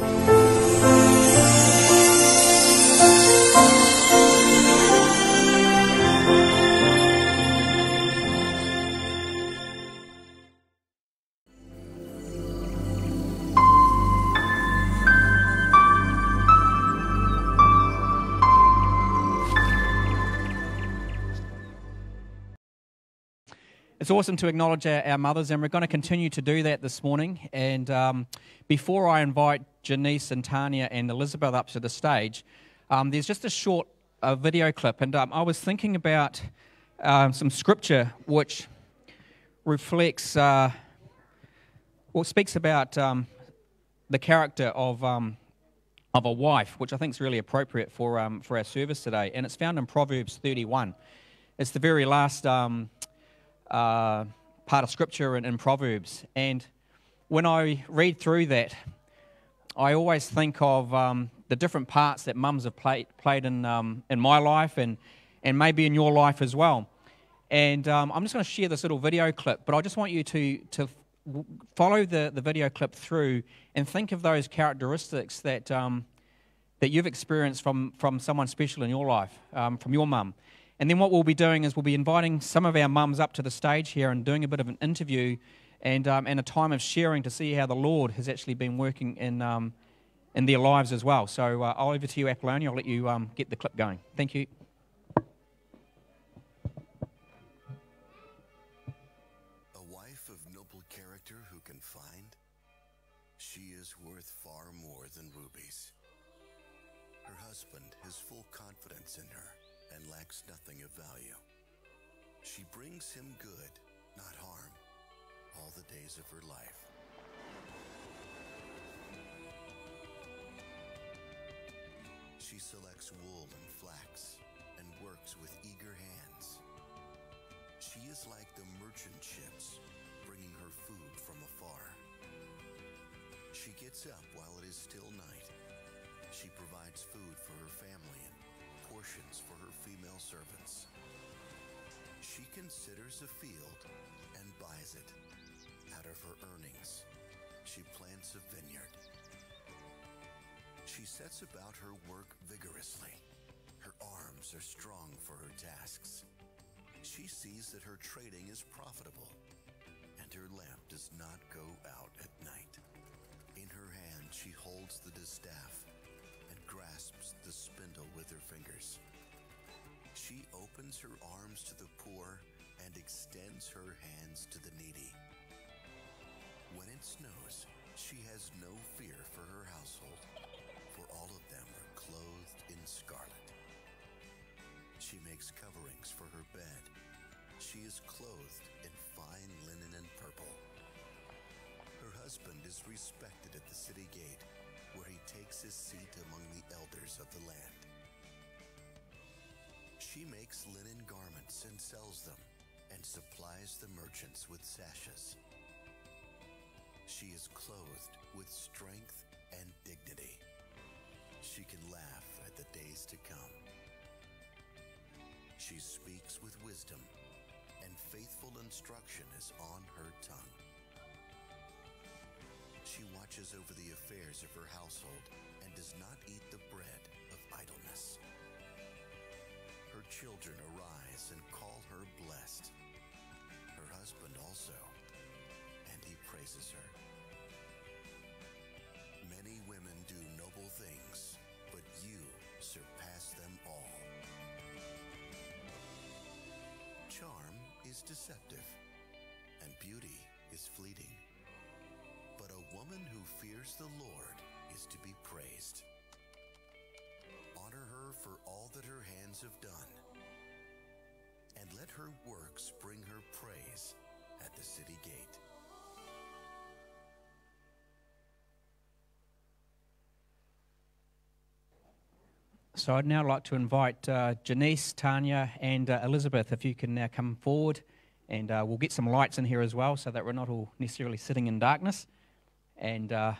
Bye. It's awesome to acknowledge our, our, mothers, and we're going to continue to do that this morning. And um, before I invite Janice and Tanya and Elizabeth up to the stage, um, there's just a short uh, video clip. And um, I was thinking about um, some scripture which reflects, uh, well, speaks about um, the character of, um, of a wife, which I think is really appropriate for, for our service today. And it's found in Proverbs 31. It's the very last uh, part of scripture in, in Proverbs. And when I read through that, I always think of um, the different parts that mums have played, played in, um, in my life and, and maybe in your life as well. And um, I'm just going to share this little video clip, but I just want you to, to follow the, the video clip through and think of those characteristics that, um, that you've experienced from, from someone special in your life, um, from your mum. And then what we'll be doing is we'll be inviting some of our mums up to the stage here and doing a bit of an interview and, um, and a time of sharing to see how the Lord has actually been working in, um, in their lives as well. So uh, I'll over to you, Apollonia. I'll let you um, get the clip going. Thank you. Days of her life. She selects wool and flax and works with eager hands. She is like the merchant ships, bringing her food from afar. She gets up while it is still night. She provides food for her family and portions for her female servants. She considers a field and buys it. Of her earnings, she plants a vineyard. She sets about her work vigorously. Her arms are strong for her tasks. She sees that her trading is profitable, and her lamp does not go out at night. In her hand, she holds the distaff and grasps the spindle with her fingers. She opens her arms to the poor and extends her hands to the needy. When it snows, she has no fear for her household, for all of them are clothed in scarlet. She makes coverings for her bed. She is clothed in fine linen and purple. Her husband is respected at the city gate where he takes his seat among the elders of the land. She makes linen garments and sells them, and supplies the merchants with sashes. She is clothed with strength and dignity. She can laugh at the days to come. She speaks with wisdom, and faithful instruction is on her tongue. She watches over the affairs of her household and does not eat the bread of idleness. Her children arise and call her blessed. Her husband also, he praises her. Many women do noble things, but you surpass them all. Charm is deceptive, and beauty is fleeting But a woman who fears the Lord is to be praised. Honor her for all that her hands have done, and let her works bring her praise at the city gate. So I'd now like to invite uh, Janice, Tanya, and uh, Elizabeth, if you can now come forward, and uh, we'll get some lights in here as well so that we're not all necessarily sitting in darkness and uh,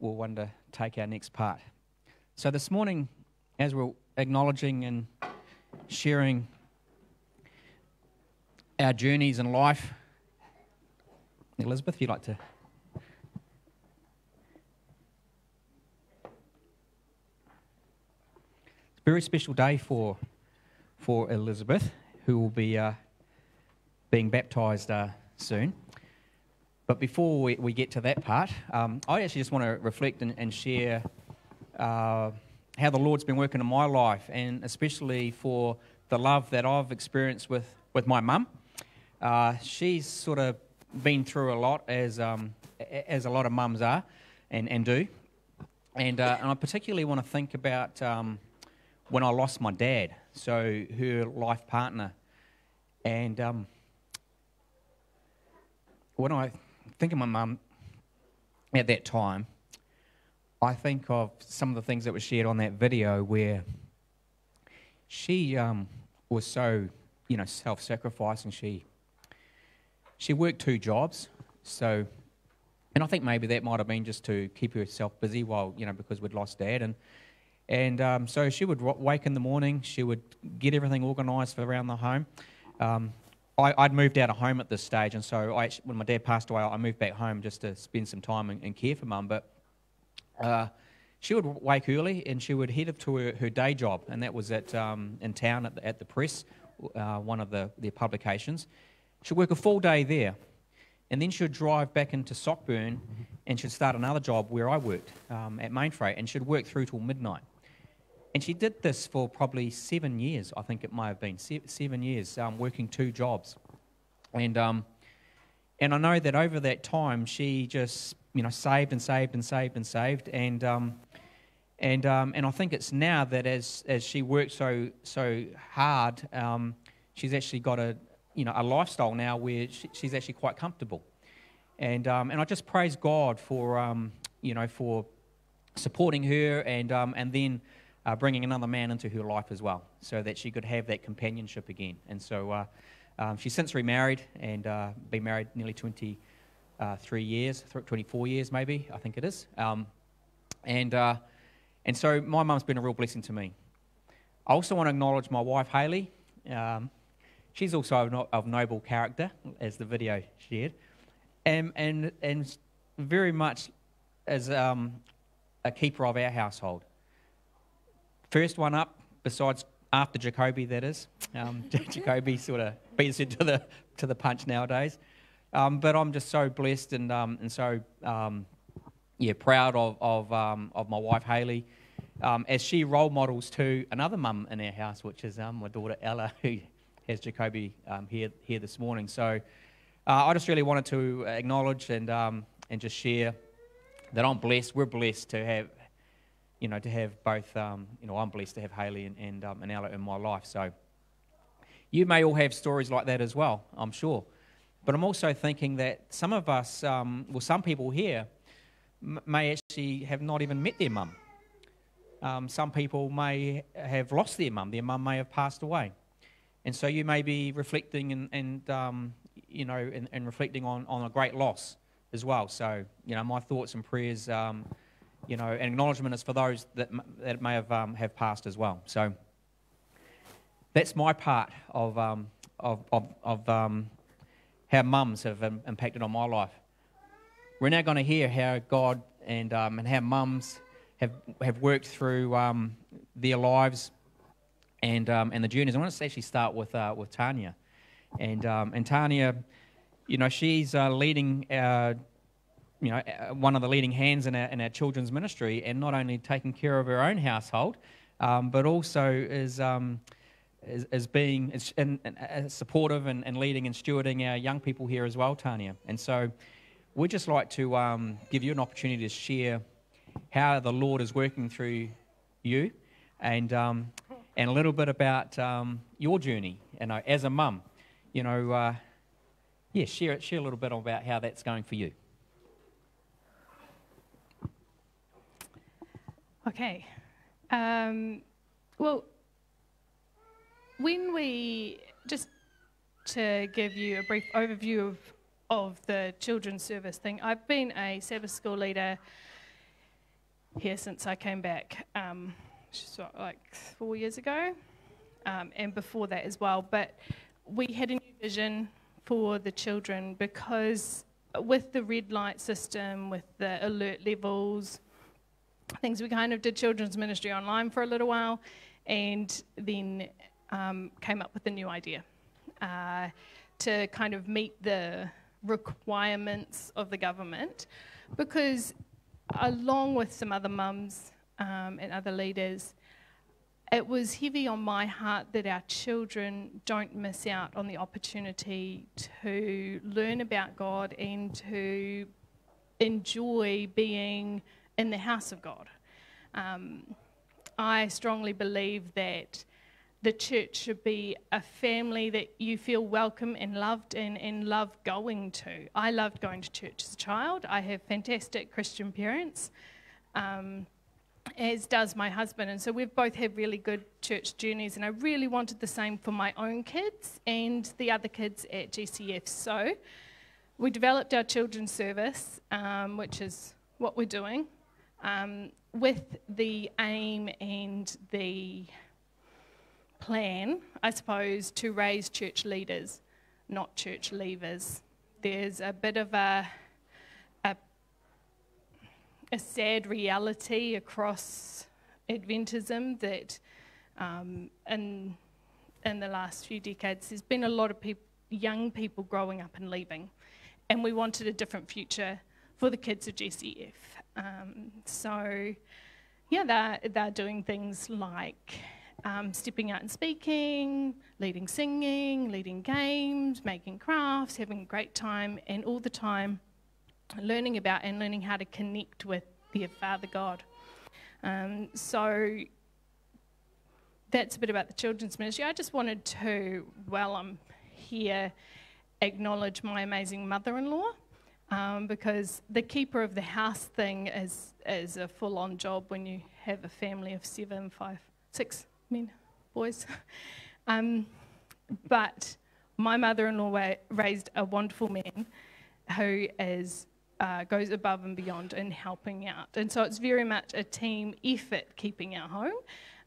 we'll to take our next part. So, this morning, as we're acknowledging and sharing our journeys in life, Elizabeth, if you'd like to. Very special day for, for Elizabeth, who will be uh, being baptised uh, soon. But before we, we, get to that part, um, I actually just want to reflect and, and share uh, how the Lord's been working in my life, and especially for the love that I've experienced with, with my mum. Uh, she's sort of been through a lot, as, um, as a lot of mums are and, and do. And, uh, and I particularly want to think about um, when I lost my dad, so her life partner. And um, when I think of my mum at that time, I think of some of the things that were shared on that video where she um, was so, you know, self-sacrificing. She she worked two jobs, so and I think maybe that might have been just to keep herself busy while, you know, because we'd lost dad. And, and um, so she would wake in the morning, she would get everything organised for around the home. Um, I, would moved out of home at this stage, and so I, when my dad passed away, I moved back home just to spend some time and, and care for mum. But uh, she would wake early and she would head up to her, her day job, and that was at, um, in town at the, at the press, uh, one of the, their publications. She'd work a full day there and then she'd drive back into Sockburn and she'd start another job where I worked um, at Mainfreight and she'd work through till midnight. And she did this for probably seven years, I think it might have been, seven years, um, working two jobs. And, um, and I know that over that time, she just, you know, saved and saved and saved and saved. And, um, and, um, and I think it's now that as, as she worked so, so hard, um, she's actually got a, you know, a lifestyle now where she, she's actually quite comfortable. And, um, and I just praise God for, you know, for supporting her and, and then uh, bringing another man into her life as well so that she could have that companionship again. And so uh, um, she's since remarried and uh, been married nearly 23 uh, years, 24 years maybe, I think it is. Um, and, uh, and so my mum's been a real blessing to me. I also want to acknowledge my wife, Haley. Um, She's also of noble character, as the video shared, and, and, and very much as um, a keeper of our household. First one up, besides after Jacoby, that is. Um, Jacoby sort of beats it to the, to the punch nowadays. Um, but I'm just so blessed and, um, and so um, yeah, proud of, of, um, of my wife, Haley, um, as she role models to another mum in our house, which is my daughter, Ella, who has Jacoby here, here this morning. So uh, I just really wanted to acknowledge and, um, and just share that I'm blessed. We're blessed to have, you know, to have both, um, you know, I'm blessed to have Haley and, and, um, and in my life. So you may all have stories like that as well, I'm sure. But I'm also thinking that some of us, um, well, some people here m- may actually have not even met their mum. Um, some people may have lost their mum. Their mum may have passed away. And so you may be reflecting and, and um, you know, and, and, reflecting on, on a great loss as well. So, you know, my thoughts and prayers, um, you know, and acknowledgement is for those that, that may have, um, have passed as well. So that's my part of, um, of, of, of um, how mums have impacted on my life. We're now going to hear how God and, um, and how mums have, have worked through their lives and um, and the juniors. I want to actually start with uh, with Tanya, and um, and Tanya, you know, she's uh, leading. Our, you know, one of the leading hands in our, in our children's ministry, and not only taking care of her own household, um, but also is, um, is, is, being is, and, uh, supportive and, and, leading and stewarding our young people here as well, Tanya. And so we'd just like to um, give you an opportunity to share how the Lord is working through you and, um, and a little bit about um, your journey, you know, as a mum. You know, uh, yeah, share share a little bit about how that's going for you. Okay. Um, well, when we just to give you a brief overview of of the children's service thing, I've been a Sabbath school leader here since I came back. Um, like four years ago, um, and before that as well. But we had a new vision for the children because with the red light system, with the alert levels, things. We kind of did children's ministry online for a little while, and then um, came up with a new idea uh, to kind of meet the requirements of the government. Because along with some other mums um, and other leaders, it was heavy on my heart that our children don't miss out on the opportunity to learn about God and to enjoy being in the house of God. Um, I strongly believe that the church should be a family that you feel welcome and loved and, and love going to. I loved going to church as a child. I have fantastic Christian parents, um, as does my husband. And so we've both had really good church journeys. And I really wanted the same for my own kids and the other kids at GCF. So we developed our children's service, um, which is what we're doing, um, with the aim and the plan, I suppose, to raise church leaders, not church leavers. There's a bit of a, a, a sad reality across Adventism that um, in, in the last few decades, there's been a lot of peop- young people growing up and leaving. And we wanted a different future for the kids of GCF. Um, so, yeah, they're, they're doing things like um, stepping out and speaking, leading singing, leading games, making crafts, having a great time, and all the time learning about and learning how to connect with their Father God. Um, so that's a bit about the children's ministry. I just wanted to, while I'm here, acknowledge my amazing mother in law. Um, because the keeper of the house thing is, is a full on job when you have a family of seven, five, six men, boys. Um, but my mother-in-law raised a wonderful man who is uh, goes above and beyond in helping out, and so it's very much a team effort keeping our home.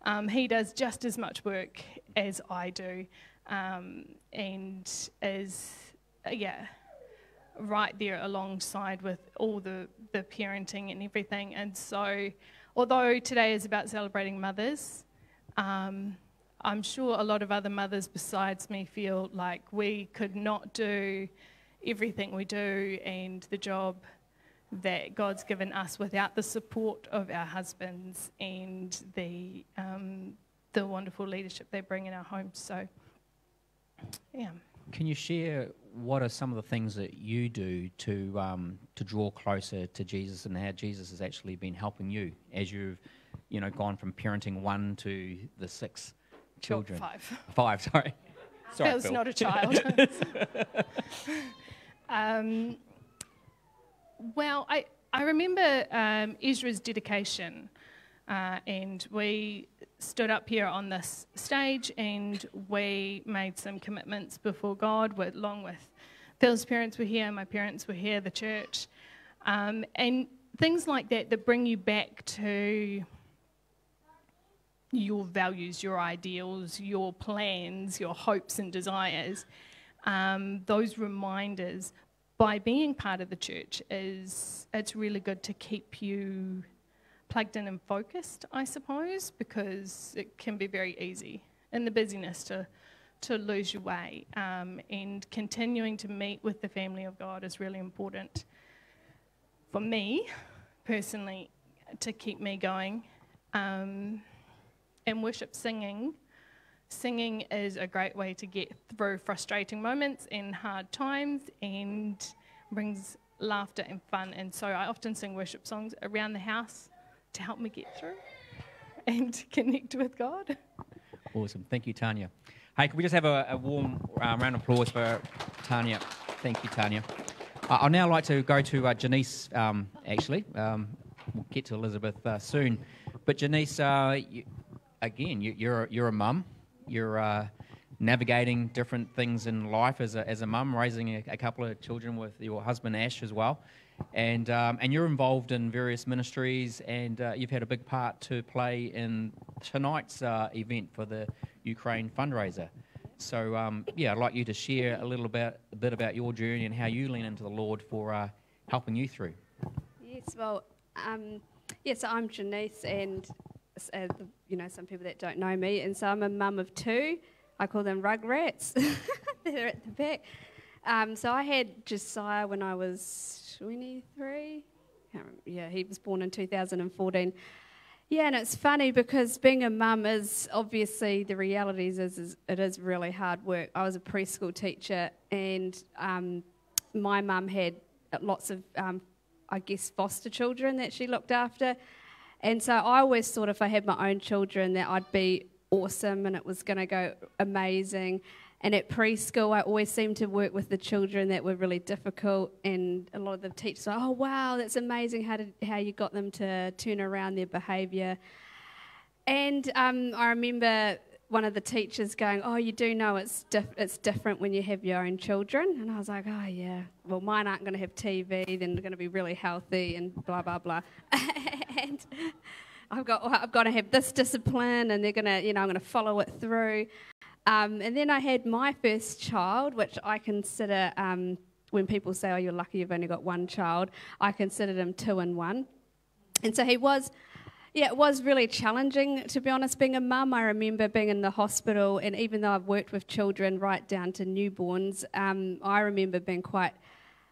Um, he does just as much work as I do, um, and is uh, yeah right there alongside with all the the parenting and everything. And so, although today is about celebrating mothers, um, I'm sure a lot of other mothers besides me feel like we could not do everything we do and the job that God's given us without the support of our husbands and the um, the wonderful leadership they bring in our homes. So, yeah. Can you share what are some of the things that you do to um, to draw closer to Jesus and how Jesus has actually been helping you as you've you know, gone from parenting one to the six children. Five. Five, sorry. sorry that was not a child. um, well, I, I remember um, Ezra's dedication, uh, and we stood up here on this stage and we made some commitments before God, with, along with Phil's parents were here, my parents were here, the church, um, and things like that that bring you back to your values, your ideals, your plans, your hopes and desires, um, those reminders by being part of the church is it's really good to keep you plugged in and focused, I suppose, because it can be very easy in the busyness to to lose your way. Um, and continuing to meet with the family of God is really important for me personally to keep me going. Um, and worship singing, singing is a great way to get through frustrating moments and hard times and brings laughter and fun. And so I often sing worship songs around the house to help me get through and connect with God. Awesome. Thank you, Tanya. Hey, can we just have a, a warm uh, round of applause for Tanya? Thank you, Tanya. Uh, I'd now like to go to uh, Janice, um, actually. Um, we'll get to Elizabeth uh, soon. But Janice, uh, you, again, you, you're you're a mum. You're uh, navigating different things in life as a as a mum, raising a, a, couple of children with your husband Ash as well, and um, and you're involved in various ministries, and uh, you've had a big part to play in tonight's uh, event for the Ukraine fundraiser. So um, yeah, I'd like you to share a little bit a bit about your journey and how you lean into the Lord for uh, helping you through. Yes, well, um, yes, I'm Janice, and uh, you know, some people that don't know me. And so I'm a mum of two. I call them rug rats. They're at the back. Um, so I had Josiah when I was 23. Yeah, he was born in 2014. Yeah, and it's funny because being a mum is obviously the realities is, is, it is really hard work. I was a preschool teacher, and um, my mum had lots of, um, I guess, foster children that she looked after, and so I always thought if I had my own children that I'd be awesome and it was going to go amazing. And at preschool, I always seemed to work with the children that were really difficult, and a lot of the teachers were, "Oh wow, that's amazing! How did how you got them to turn around their behaviour?" And um, I remember one of the teachers going, "Oh, you do know it's it's different when you have your own children." And I was like, "Oh yeah, well mine aren't going to have TV, then they're going to be really healthy and blah blah blah." and I've got I've got to have this discipline, and they're going to you know I'm going to follow it through. Um, and then I had my first child, which I consider, um, when people say, oh, you're lucky you've only got one child, I considered him two in one. And so he was, yeah, it was really challenging, to be honest, being a mum. I remember being in the hospital, and even though I've worked with children right down to newborns, um, I remember being quite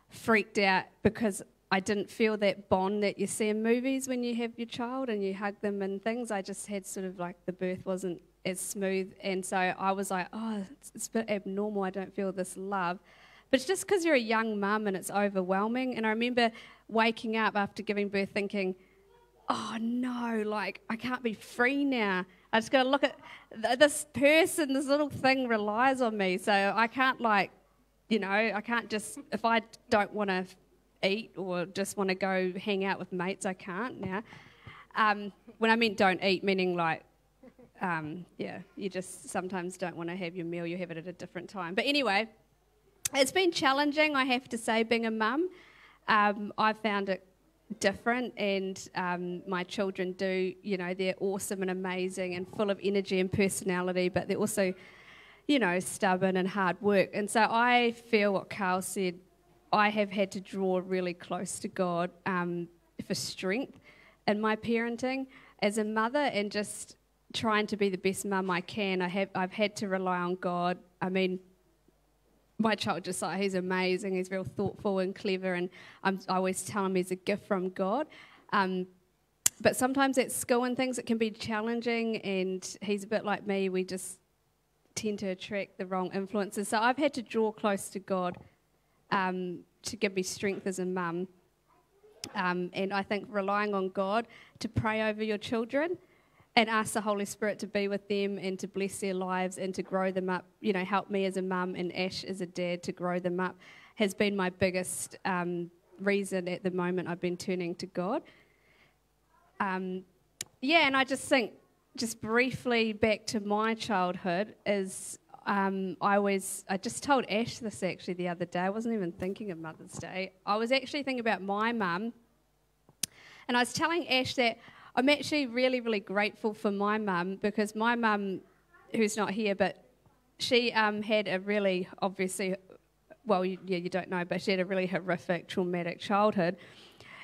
freaked out because I didn't feel that bond that you see in movies when you have your child and you hug them and things. I just had sort of like the birth wasn't as smooth. And so I was like, oh, it's, it's a bit abnormal. I don't feel this love. But it's just because you're a young mum and it's overwhelming. And I remember waking up after giving birth thinking, oh no, like I can't be free now. I just got to look at th- this person, this little thing relies on me. So I can't, like, you know, I can't just, if I don't want to eat or just want to go hang out with mates, I can't now. Um, when I meant don't eat, meaning like um, yeah, you just sometimes don't want to have your meal, you have it at a different time. But anyway, it's been challenging, I have to say, being a mum. Um, I've found it different, and um, my children do, you know, they're awesome and amazing and full of energy and personality, but they're also, you know, stubborn and hard work. And so I feel what Carl said, I have had to draw really close to God um, for strength in my parenting as a mother and just trying to be the best mum I can, I have, I've had to rely on God. I mean, my child Josiah, he's amazing. He's real thoughtful and clever, and I'm, i always tell him he's a gift from God. Um, but sometimes at school and things, it can be challenging, and he's a bit like me. We just tend to attract the wrong influences. So I've had to draw close to God um, to give me strength as a mum. Um, and I think relying on God to pray over your children and ask the Holy Spirit to be with them and to bless their lives and to grow them up. You know, help me as a mum and Ash as a dad to grow them up has been my biggest um, reason at the moment I've been turning to God. Um, yeah, and I just think, just briefly back to my childhood, is um, I was, I just told Ash this actually the other day. I wasn't even thinking of Mother's Day. I was actually thinking about my mum. And I was telling Ash that I'm actually really, really grateful for my mum because my mum, who's not here, but she um, had a really obviously, well, you, yeah, you don't know, but she had a really horrific, traumatic childhood.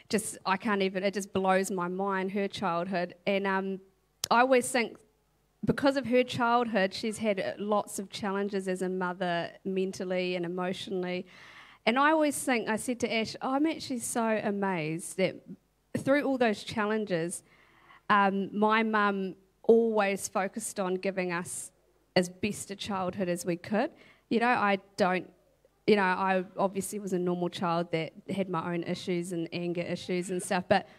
Just, I can't even, it just blows my mind, her childhood. And um, I always think because of her childhood, she's had lots of challenges as a mother, mentally and emotionally. And I always think, I said to Ash, oh, I'm actually so amazed that through all those challenges, um, my mum always focused on giving us as best a childhood as we could. You know, I don't, you know, I obviously was a normal child that had my own issues and anger issues and stuff, but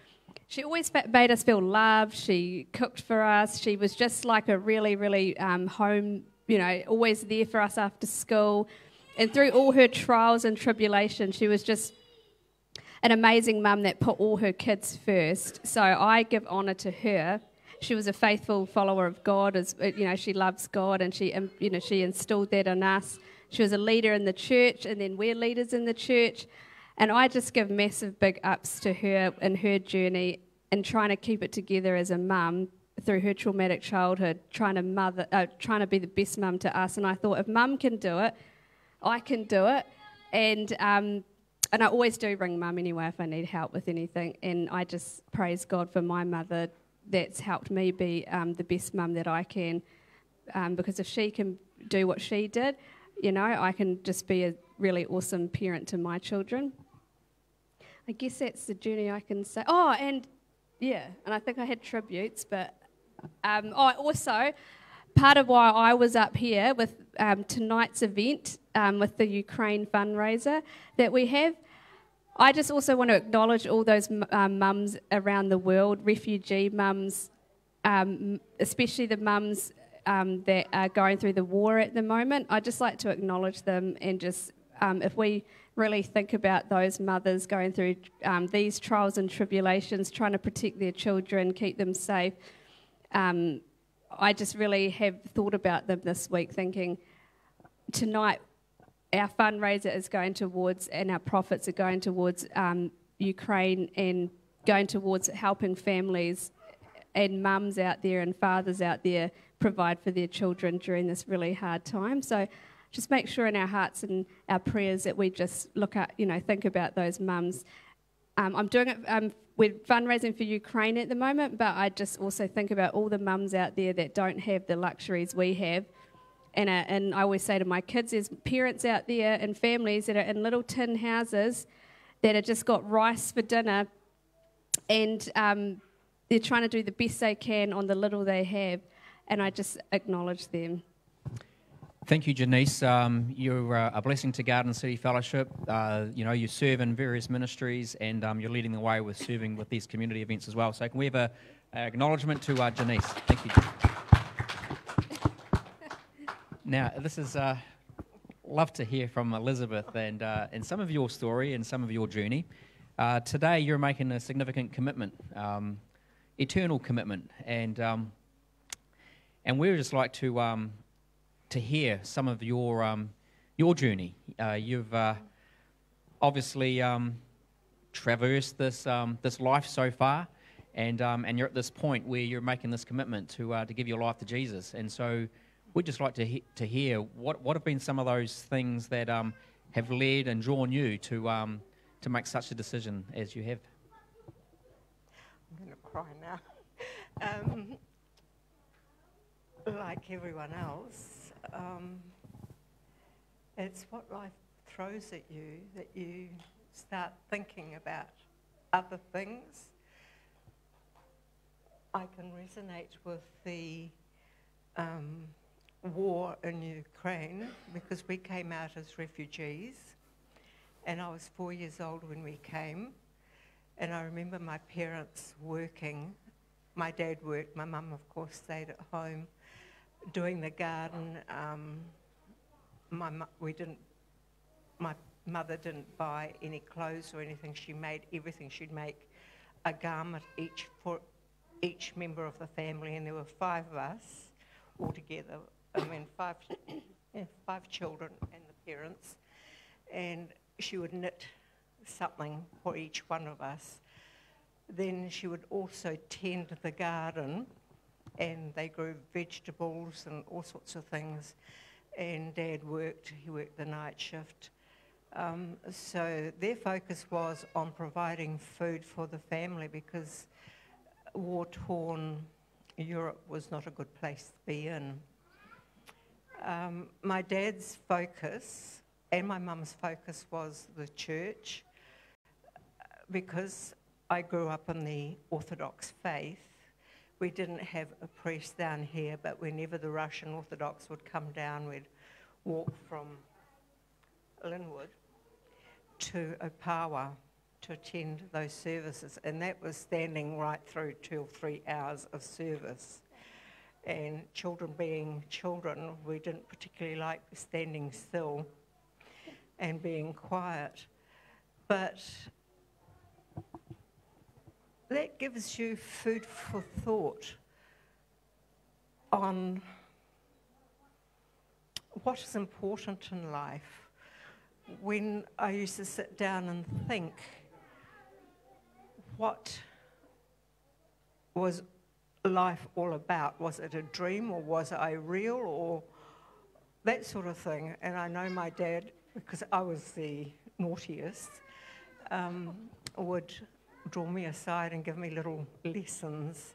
she always made us feel loved. She cooked for us. She was just like a really, really um, home, you know, always there for us after school. And through all her trials and tribulations, she was just an amazing mum that put all her kids first. So I give honour to her. She was a faithful follower of God, as you know, she loves God, and she, um, you know, she instilled that in us. She was a leader in the church, and then we're leaders in the church. And I just give massive big ups to her in her journey and trying to keep it together as a mum through her traumatic childhood, trying to mother, uh, trying to be the best mum to us. And I thought, if mum can do it, I can do it. And um, and I always do ring mum anyway if I need help with anything. And I just praise God for my mother that's helped me be um, the best mum that I can. Um, because if she can do what she did, you know, I can just be a really awesome parent to my children. I guess that's the journey I can say. Oh, and yeah, and I think I had tributes, but um, oh, also part of why I was up here with um, tonight's event um, with the Ukraine fundraiser that we have. I just also want to acknowledge all those um, mums around the world, refugee mums, um, especially the mums um, that are going through the war at the moment. I'd just like to acknowledge them and just, um, if we really think about those mothers going through these trials and tribulations, trying to protect their children, keep them safe, um, I just really have thought about them this week, thinking tonight our fundraiser is going towards, and our profits are going towards um, Ukraine and going towards helping families and mums out there and fathers out there provide for their children during this really hard time. So just make sure in our hearts and our prayers that we just look at, you know, think about those mums. Um, I'm doing it, um, we're fundraising for Ukraine at the moment, but I just also think about all the mums out there that don't have the luxuries we have. And, uh, and I always say to my kids, there's parents out there and families that are in little tin houses that have just got rice for dinner and um, they're trying to do the best they can on the little they have and I just acknowledge them. Thank you, Janice. Um, you're uh, a blessing to Garden City Fellowship. Uh, you know, you serve in various ministries and um, you're leading the way with serving with these community events as well. So, can we have an acknowledgement to uh, Janice? Thank you. now, this is uh, love to hear from Elizabeth and uh, and some of your story and some of your journey. Uh, today, you're making a significant commitment, um, eternal commitment, and um, and we would just like to um, to hear some of your um, your journey. Uh, you've uh, obviously um, traversed this um, this life so far, and um, and you're at this point where you're making this commitment to uh, to give your life to Jesus. And so we'd just like to he- to hear what what have been some of those things that um, have led and drawn you to to make such a decision as you have. I'm going to cry now like everyone else, um, it's what life throws at you that you start thinking about other things. I can resonate with the um, war in Ukraine because we came out as refugees, and I was four years old when we came. And I remember my parents working. My dad worked, my mum, of course, stayed at home doing the garden, um, my we didn't. My mother didn't buy any clothes or anything. She made everything. She'd make a garment each for each member of the family, and there were five of us all together. I mean, five, yeah, five children and the parents, and she would knit something for each one of us. Then she would also tend the garden and they grew vegetables and all sorts of things. And Dad worked, he worked the night shift. Um, so their focus was on providing food for the family because war torn Europe was not a good place to be in. Um, my dad's focus and my mum's focus was the church because I grew up in the Orthodox faith we didn't have a priest down here, but whenever the Russian Orthodox would come down, we'd walk from Linwood to Opawa to attend those services. And that was standing right through two or three hours of service. And children being children, we didn't particularly like standing still and being quiet. But that gives you food for thought on what is important in life. When I used to sit down and think, what was life all about? Was it a dream or was I real or that sort of thing? And I know my dad, because I was the naughtiest, um, would draw me aside and give me little lessons.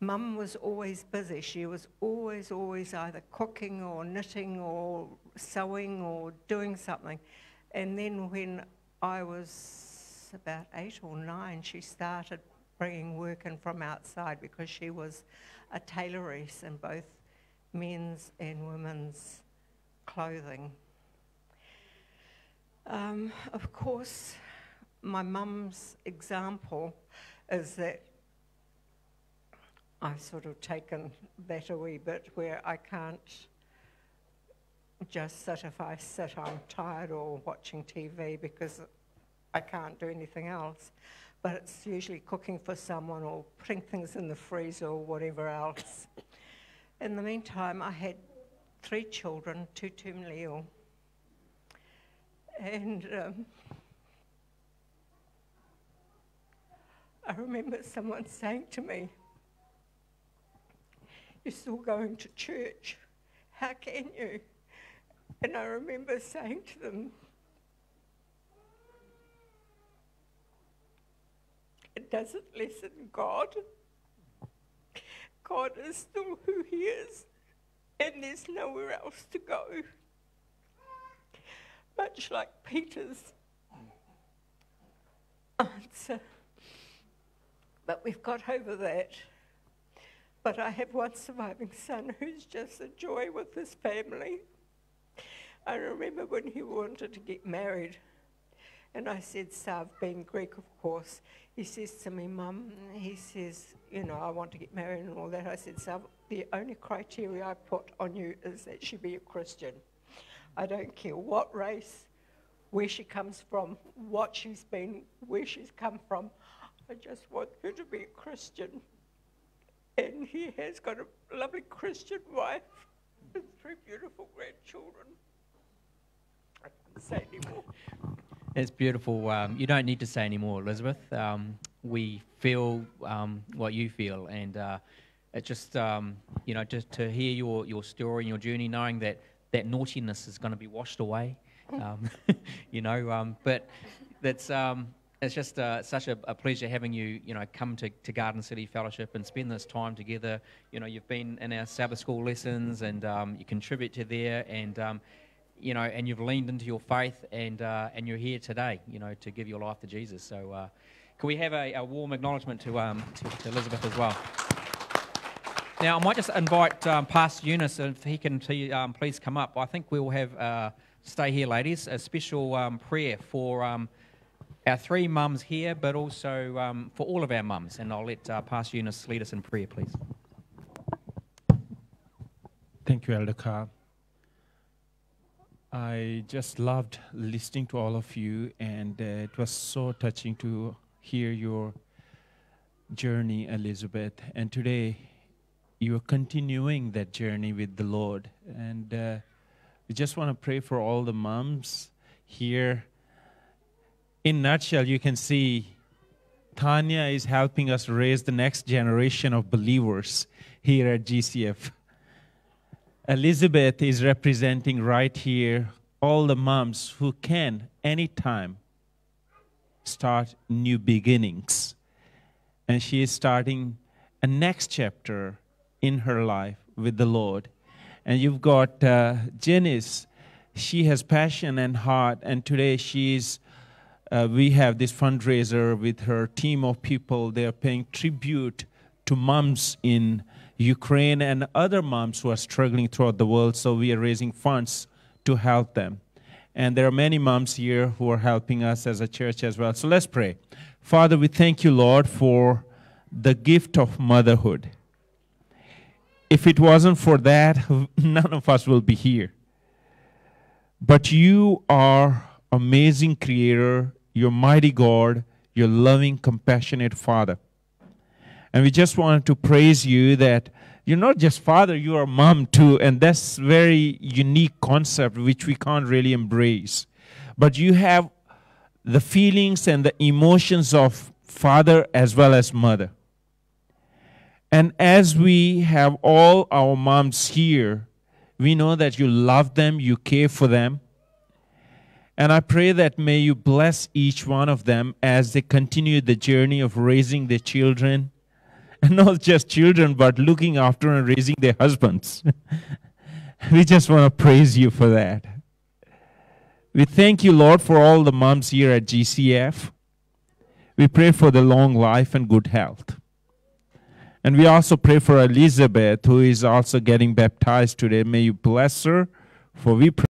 Mum was always busy. She was always, always either cooking or knitting or sewing or doing something. And then when I was about eight or nine, she started bringing work in from outside because she was a tailoress in both men's and women's clothing. Um, of course, my mum's example is that I've sort of taken that a wee bit where I can't just sit if I sit, I'm tired or watching TV because I can't do anything else. But it's usually cooking for someone or putting things in the freezer or whatever else. In the meantime, I had three children, two terminally ill. And um, I remember someone saying to me, You're still going to church. How can you? And I remember saying to them, It doesn't lessen God. God is still who He is, and there's nowhere else to go. Much like Peter's answer. But we've got over that. But I have one surviving son who's just a joy with his family. I remember when he wanted to get married, and I said, Sav, being Greek, of course, he says to me, Mum, he says, you know, I want to get married and all that. I said, Sav, the only criteria I put on you is that she be a Christian. I don't care what race, where she comes from, what she's been, where she's come from. I just want her to be a Christian. And he has got a lovely Christian wife and three beautiful grandchildren. I can't say anymore. It's beautiful. Um, you don't need to say anymore, Elizabeth. Um, we feel um, what you feel, and uh, just um, you know just to hear your your story and your journey, knowing that that naughtiness is going to be washed away, um, you know. Um, but that's it's just uh, such a, a, pleasure having you, you know, come to, to Garden City Fellowship and spend this time together. You know, you've been in our Sabbath school lessons and um, you contribute to there, and um, you know, and you've leaned into your faith, and uh, and you're here today, you know, to give your life to Jesus. So, uh, can we have a, a warm acknowledgement to, um, to, to Elizabeth as well? Now, I might just invite um, Pastor Eunice if he can um, please come up. I think we will have uh, stay here, ladies. A special um, prayer for um, our three mums here, but also um, for all of our mums. And I'll let uh, Pastor Eunice lead us in prayer, please. Thank you, Elder Carr. I just loved listening to all of you, and uh, it was so touching to hear your journey, Elizabeth. And today, you're continuing that journey with the Lord. And uh, we just want to pray for all the moms here in nutshell, you can see Tanya is helping us raise the next generation of believers here at GCF. Elizabeth is representing right here all the moms who can anytime start new beginnings. And she is starting a next chapter in her life with the Lord. And you've got uh, Janice. She has passion and heart, and today she is uh, we have this fundraiser with her team of people. They are paying tribute to moms in Ukraine and other moms who are struggling throughout the world. So we are raising funds to help them. And there are many moms here who are helping us as a church as well. So let's pray. Father, we thank you, Lord, for the gift of motherhood. If it wasn't for that, none of us will be here. But you are amazing creator your mighty God, your loving, compassionate Father. And we just wanted to praise you that you're not just father, you are mom too. And that's very unique concept which we can't really embrace. But you have the feelings and the emotions of father as well as mother. And as we have all our moms here, we know that you love them, you care for them, and I pray that may you bless each one of them as they continue the journey of raising their children and not just children, but looking after and raising their husbands. we just want to praise you for that. We thank you, Lord, for all the moms here at GCF. We pray for the long life and good health. And we also pray for Elizabeth, who is also getting baptized today. May you bless her, for we pray.